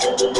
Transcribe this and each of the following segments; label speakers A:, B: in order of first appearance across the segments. A: thank you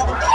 A: Thank